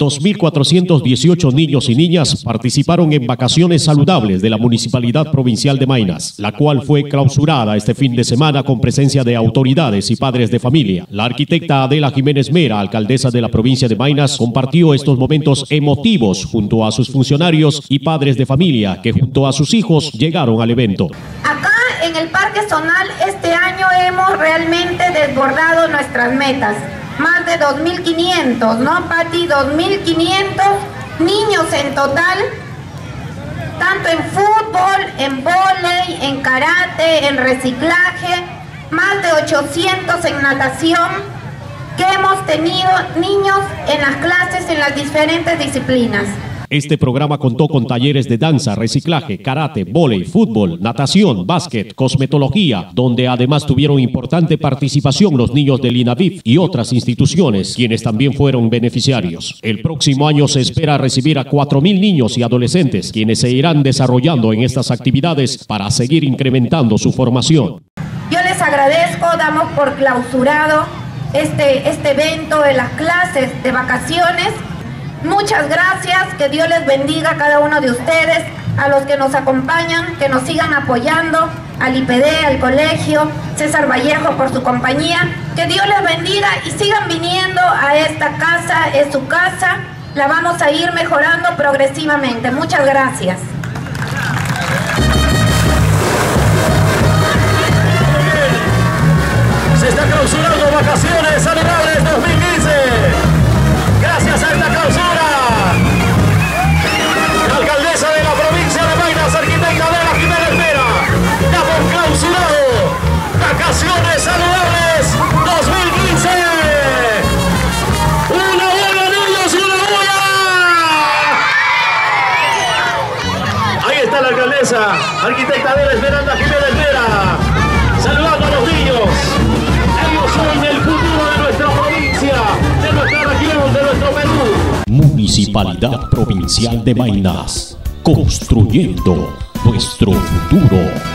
2.418 niños y niñas participaron en vacaciones saludables de la Municipalidad Provincial de Mainas, la cual fue clausurada este fin de semana con presencia de autoridades y padres de familia. La arquitecta Adela Jiménez Mera, alcaldesa de la provincia de Mainas, compartió estos momentos emotivos junto a sus funcionarios y padres de familia que junto a sus hijos llegaron al evento. Acá en el Parque Zonal este año hemos realmente desbordado nuestras metas más de 2.500, ¿no, Pati? 2.500 niños en total, tanto en fútbol, en volei, en karate, en reciclaje, más de 800 en natación, que hemos tenido niños en las clases en las diferentes disciplinas. Este programa contó con talleres de danza, reciclaje, karate, vóley, fútbol, natación, básquet, cosmetología, donde además tuvieron importante participación los niños del INAVIF y otras instituciones, quienes también fueron beneficiarios. El próximo año se espera recibir a 4.000 niños y adolescentes, quienes se irán desarrollando en estas actividades para seguir incrementando su formación. Yo les agradezco, damos por clausurado este, este evento de las clases de vacaciones Muchas gracias, que Dios les bendiga a cada uno de ustedes, a los que nos acompañan, que nos sigan apoyando, al IPD, al colegio, César Vallejo por su compañía. Que Dios les bendiga y sigan viniendo a esta casa, es su casa. La vamos a ir mejorando progresivamente. Muchas gracias. Arquitecta de la Esmeralda Jiménez Mera, saludando a los niños. Ellos son el futuro de nuestra provincia, de nuestra región, de nuestro Perú. Municipalidad Provincial de Mainas, construyendo nuestro futuro.